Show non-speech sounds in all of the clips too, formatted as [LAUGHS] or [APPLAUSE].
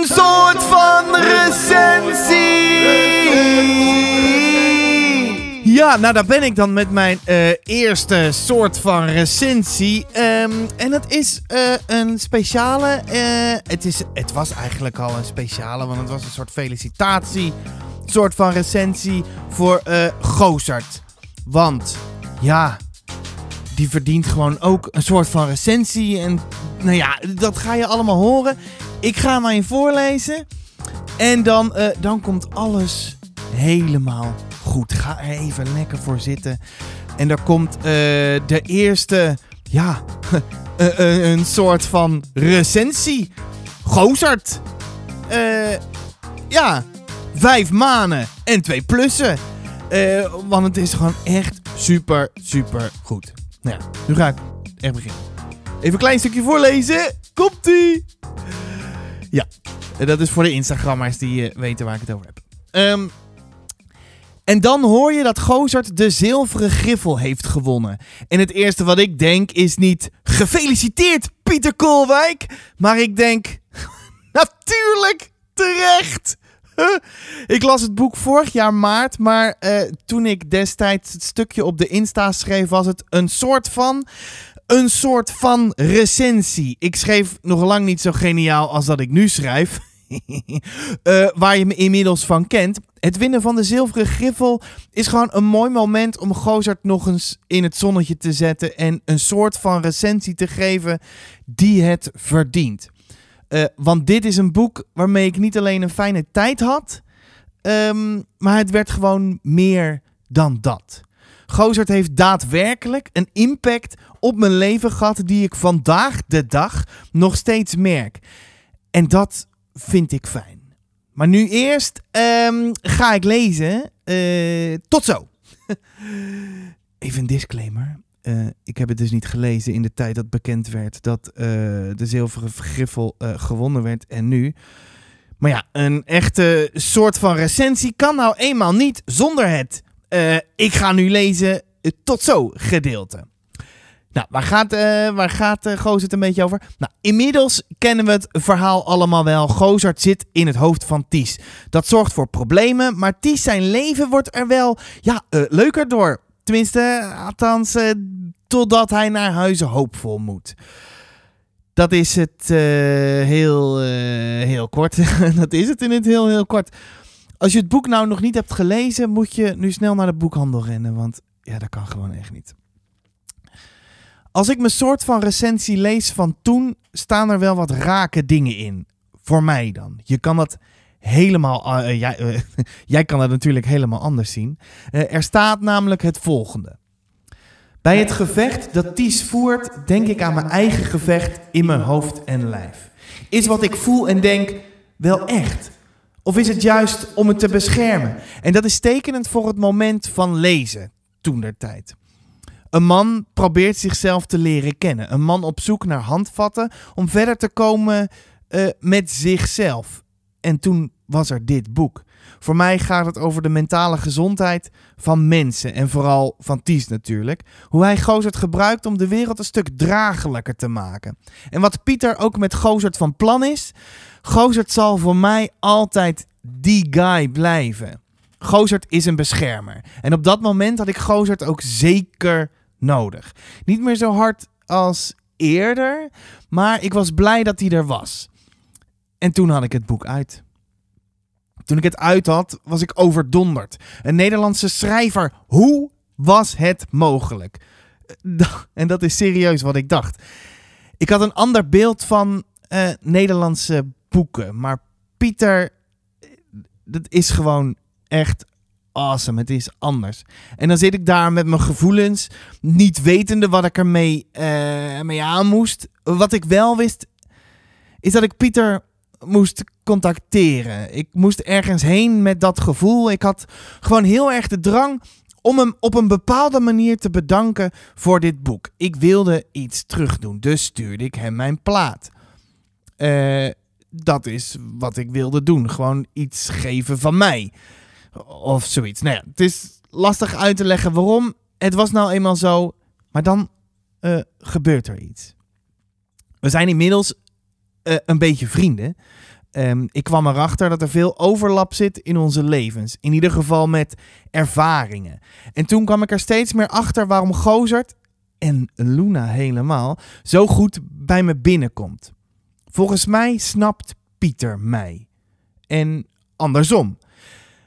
een soort van recensie. Ja, nou daar ben ik dan met mijn eh, eerste soort van recensie. Ehm, en het is eh, een speciale. eh, het, is, het was eigenlijk al een speciale, want het was een soort felicitatie. Soort van recensie voor Gozert. Want ja, die verdient gewoon ook een soort van recensie. En nou ja, dat ga je allemaal horen. Ik ga hem aan je voorlezen. En dan, eh, dan komt alles helemaal goed. Ga er even lekker voor zitten. En daar komt eh, de eerste, ja, [LAUGHS] eh, een soort van recensie. Gozert. Eh, ja, vijf manen en twee plussen. Want het is gewoon echt super, super goed. Nou ja, nu ga ik echt beginnen. Even een klein stukje voorlezen. Komt-ie! Ja, eh, dat is voor de Instagrammers die eh, weten waar ik het over heb. Ehm, en dan hoor je dat Gozert de zilveren griffel heeft gewonnen. En het eerste wat ik denk is niet... Gefeliciteerd, Pieter Koolwijk! Maar ik denk... [LAUGHS] Natuurlijk, terecht! [LAUGHS] Ik las het boek vorig jaar maart, maar eh, toen ik destijds het stukje op de Insta schreef, was het een soort van. Een soort van recensie. Ik schreef nog lang niet zo geniaal als dat ik nu schrijf. [LAUGHS] Eh, waar je me inmiddels van kent. Het winnen van de zilveren griffel is gewoon een mooi moment om Gozert nog eens in het zonnetje te zetten. En een soort van recensie te geven die het verdient. Eh, want dit is een boek waarmee ik niet alleen een fijne tijd had, ehm, maar het werd gewoon meer dan dat. Gozert heeft daadwerkelijk een impact op mijn leven gehad die ik vandaag de dag nog steeds merk. En dat vind ik fijn. Maar nu eerst ehm, ga ik lezen. Eh, tot zo. [LAUGHS] Even een disclaimer. Eh, ik heb het dus niet gelezen in de tijd dat bekend werd dat eh, de zilveren griffel gewonnen werd en nu. Maar ja, een echte soort van recensie kan nou eenmaal niet zonder het. Eh, ik ga nu lezen eh, tot zo gedeelte. Nou, waar gaat, eh waar gaat eh, Gozert een beetje over? Nou, inmiddels kennen we het verhaal allemaal wel. Gozert zit in het hoofd van Ties. Dat zorgt voor problemen, maar Ties zijn leven wordt er wel ja, leuker door. Tenminste, althans, totdat hij naar huizen hoopvol moet. Dat is het heel, heel kort. [LAUGHS] dat is het in het heel, heel kort. Als je het boek nou nog niet hebt gelezen, moet je nu snel naar de boekhandel rennen. Want ja, dat kan gewoon echt niet. Als ik mijn soort van recensie lees van toen, staan er wel wat rake dingen in. Voor mij dan. Je kan dat helemaal. eh, jij, eh, [LAUGHS] jij kan dat natuurlijk helemaal anders zien. Eh, er staat namelijk het volgende. Bij het gevecht dat Ties voert, denk ik aan mijn eigen gevecht in mijn hoofd en lijf. Is wat ik voel en denk wel echt? Of is het juist om het te beschermen? En dat is tekenend voor het moment van lezen, toen der tijd. Een man probeert zichzelf te leren kennen. Een man op zoek naar handvatten om verder te komen eh, met zichzelf. En toen was er dit boek. Voor mij gaat het over de mentale gezondheid van mensen. En vooral van Ties natuurlijk. Hoe hij Gozert gebruikt om de wereld een stuk draaglijker te maken. En wat Pieter ook met Gozert van plan is. Gozert zal voor mij altijd die guy blijven. Gozert is een beschermer. En op dat moment had ik Gozert ook zeker nodig. Niet meer zo hard als eerder, maar ik was blij dat hij er was. En toen had ik het boek uit. Toen ik het uit had, was ik overdonderd. Een Nederlandse schrijver. Hoe was het mogelijk? [LAUGHS] En dat is serieus wat ik dacht. Ik had een ander beeld van eh, Nederlandse boeken. Maar Pieter, dat is gewoon echt awesome. Het is anders. En dan zit ik daar met mijn gevoelens, niet wetende wat ik ermee eh, mee aan moest. Wat ik wel wist, is dat ik Pieter moest contacteren. Ik moest ergens heen met dat gevoel. Ik had gewoon heel erg de drang om hem op een bepaalde manier te bedanken voor dit boek. Ik wilde iets terugdoen, dus stuurde ik hem mijn plaat. Eh, dat is wat ik wilde doen. Gewoon iets geven van mij. Of zoiets. Nou het is lastig uit te leggen waarom. Het was nou eenmaal zo. Maar dan eh, gebeurt er iets. We zijn inmiddels eh, een beetje vrienden. Ehm, ik kwam erachter dat er veel overlap zit in onze levens. In ieder geval met ervaringen. En toen kwam ik er steeds meer achter waarom Gozert, en Luna helemaal, zo goed bij me binnenkomt. Volgens mij snapt Pieter mij. En andersom.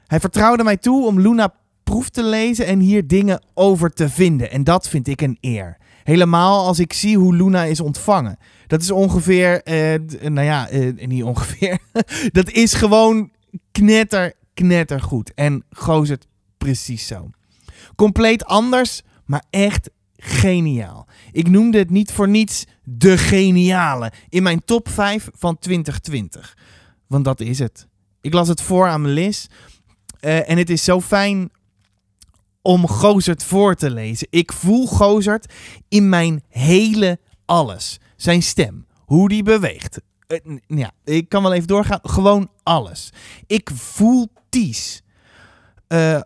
Hij vertrouwde mij toe om Luna proef te lezen en hier dingen over te vinden. En dat vind ik een eer. Helemaal als ik zie hoe Luna is ontvangen. Dat is ongeveer, eh, nou ja, eh, niet ongeveer. [LAUGHS] dat is gewoon knetter, knetter goed. En Gozert precies zo. Compleet anders, maar echt geniaal. Ik noemde het niet voor niets de geniale in mijn top 5 van 2020. Want dat is het. Ik las het voor aan Melis. Uh, en het is zo fijn om Gozert voor te lezen. Ik voel Gozert in mijn hele alles. Zijn stem, hoe die beweegt. Uh, ja, ik kan wel even doorgaan. Gewoon alles. Ik voel Ties. Uh,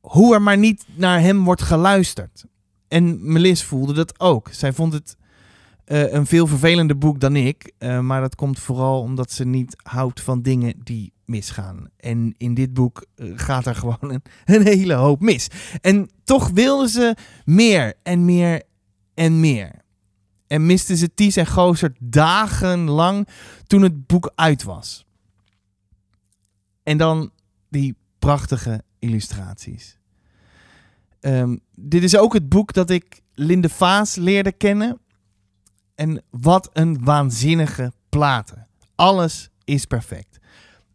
hoe er maar niet naar hem wordt geluisterd. En Melis voelde dat ook. Zij vond het uh, een veel vervelender boek dan ik. Maar dat komt vooral omdat ze niet houdt van dingen die misgaan. En in dit boek gaat er [LAUGHS] gewoon een, een, hele hoop mis. En toch wilde ze meer en meer en meer. En miste ze Ties en Gozer dagenlang toen het boek uit was. En dan die prachtige illustraties. Um, dit is ook het boek dat ik Linde Vaas leerde kennen. En wat een waanzinnige platen. Alles is perfect.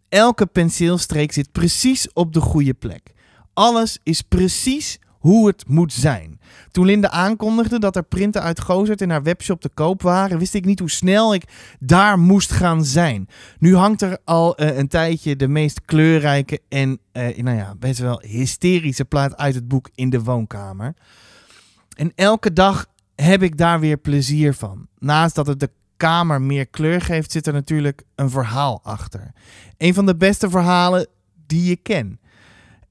Elke penseelstreek zit precies op de goede plek. Alles is precies hoe het moet zijn. Toen Linde aankondigde dat er printen uit Gozert in haar webshop te koop waren, wist ik niet hoe snel ik daar moest gaan zijn. Nu hangt er al uh, een tijdje de meest kleurrijke en, uh, nou ja, best wel hysterische plaat uit het boek in de woonkamer. En elke dag heb ik daar weer plezier van. Naast dat het de kamer meer kleur geeft, zit er natuurlijk een verhaal achter. Een van de beste verhalen die ik ken.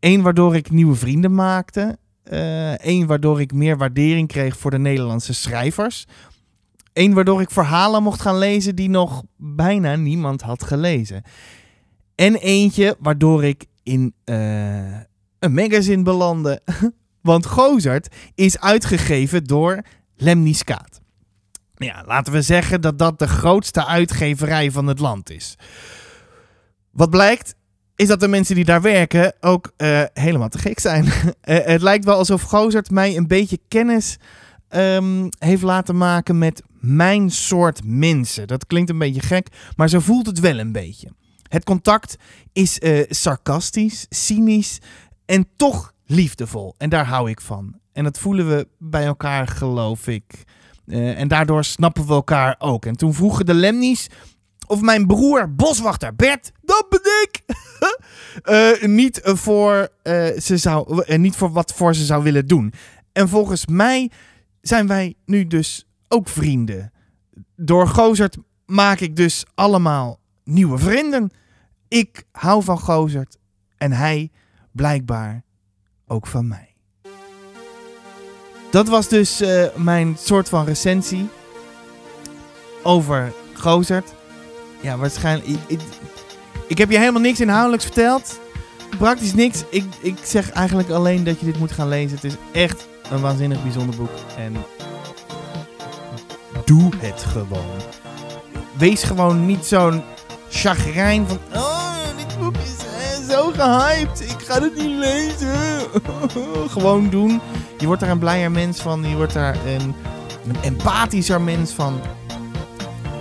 Eén waardoor ik nieuwe vrienden maakte. Eén uh, waardoor ik meer waardering kreeg voor de Nederlandse schrijvers. Eén waardoor ik verhalen mocht gaan lezen die nog bijna niemand had gelezen. En eentje waardoor ik in uh, een magazine belandde. [LAUGHS] Want Gozert is uitgegeven door Lemniskaat. Ja, laten we zeggen dat dat de grootste uitgeverij van het land is. Wat blijkt, is dat de mensen die daar werken ook uh, helemaal te gek zijn. uh, [LAUGHS] het lijkt wel alsof Gozert mij een beetje kennis um, heeft laten maken met mijn soort mensen. Dat klinkt een beetje gek, maar zo voelt het wel een beetje. Het contact is uh, sarcastisch, cynisch en toch liefdevol. En daar hou ik van. En dat voelen we bij elkaar, geloof ik. En daardoor snappen we elkaar ook. En toen vroegen de Lemnies of mijn broer, boswachter Bert, dat ben ik, uh, [LAUGHS] niet, voor, uh, ze zou, uh, niet voor wat voor ze zou willen doen. En volgens mij zijn wij nu dus ook vrienden. Door Gozert maak ik dus allemaal nieuwe vrienden. Ik hou van Gozert en hij blijkbaar ook van mij. Dat was dus mijn soort van recensie over Gozert. Ja, waarschijnlijk. Ik, ik, heb je helemaal niks inhoudelijks verteld. Praktisch niks. Ik, ik zeg eigenlijk alleen dat je dit moet gaan lezen. Het is echt een waanzinnig bijzonder boek. En doe het gewoon. Wees gewoon niet zo'n chagrijn van. Oh, dit boek is eh, zo gehyped. Ik ga het niet lezen. [LAUGHS] gewoon doen. Je wordt daar een blijer mens van. Je wordt daar een, empathischer mens van.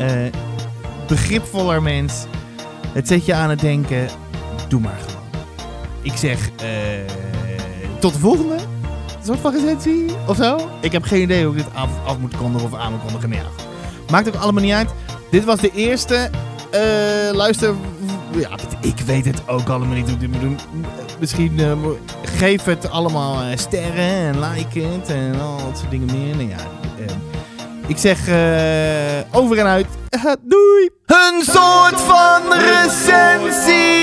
Uh, begripvoller mens. Het zet je aan het denken. Doe maar gewoon. Ik zeg uh, tot de volgende. Een soort van recensie of zo. Ik heb geen idee hoe ik dit af, af moet kondigen of aan moet kondigen. Nee. Maakt ook allemaal niet uit. Dit was de eerste. Uh, luister. Ja, ik weet het ook allemaal niet hoe ik dit moet doen. Misschien uh, geef het allemaal sterren en like het en al dat soort dingen meer. Nou ik zeg over en uit. Doei! Een soort van recensie!